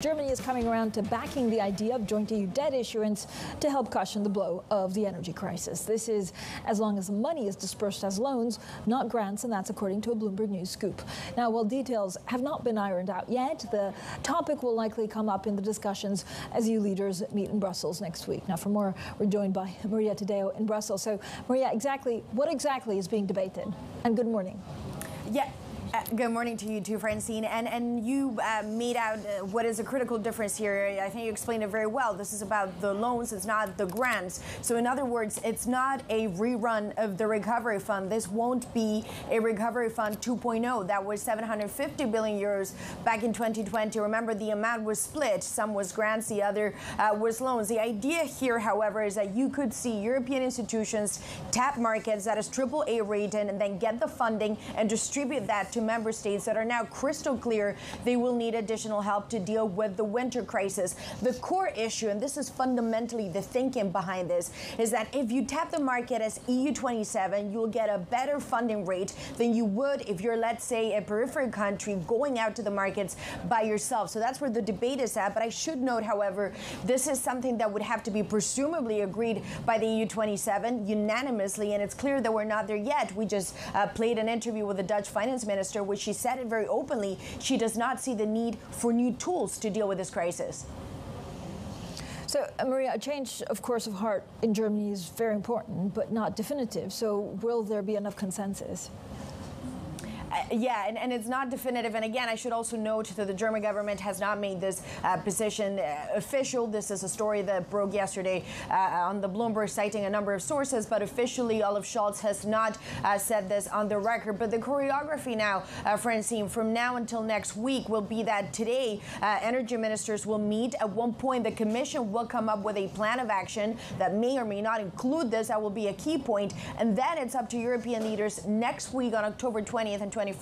Germany is coming around to backing the idea of joint EU debt issuance to help cushion the blow of the energy crisis. This is as long as the money is dispersed as loans, not grants, and that's according to a Bloomberg News scoop. Now, while details have not been ironed out yet, the topic will likely come up in the discussions as EU leaders meet in Brussels next week. Now, for more, we're joined by Maria Tadeo in Brussels. So, Maria, exactly what exactly is being debated? And good morning. Yeah. Uh, good morning to you too, Francine. And and you uh, made out uh, what is a critical difference here. I think you explained it very well. This is about the loans, it's not the grants. So in other words, it's not a rerun of the recovery fund. This won't be a recovery fund 2.0. That was 750 billion euros back in 2020. Remember, the amount was split. Some was grants, the other uh, was loans. The idea here, however, is that you could see European institutions tap markets that is triple A rated and then get the funding and distribute that to to member states that are now crystal clear they will need additional help to deal with the winter crisis. The core issue, and this is fundamentally the thinking behind this, is that if you tap the market as EU27, you'll get a better funding rate than you would if you're, let's say, a peripheral country going out to the markets by yourself. So that's where the debate is at. But I should note, however, this is something that would have to be presumably agreed by the EU27 unanimously, and it's clear that we're not there yet. We just uh, played an interview with the Dutch finance minister Minister, which she said it very openly, she does not see the need for new tools to deal with this crisis. So, Maria, a change of course of heart in Germany is very important, but not definitive. So, will there be enough consensus? Uh, yeah, and, and, it's not definitive. And again, I should also note that the German government has not made this uh, position uh, official. This is a story that broke yesterday uh, on the Bloomberg, citing a number of sources, but officially, Olaf Scholz has not uh, said this on the record. But the choreography now, uh, Francine, from now until next week will be that today energy ministers will meet. At one point, the Commission will come up with a plan of action that may or may not include this. That will be a key point. And then it's up to European leaders next week on October 20th and 21st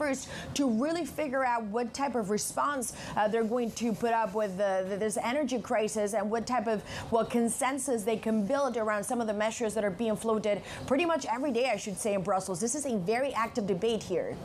to really figure out what type of response uh, they're going to put up with the, the, this energy crisis and what type of well consensus they can build around some of the measures that are being floated pretty much every day, I should say, in Brussels. This is a very active debate here.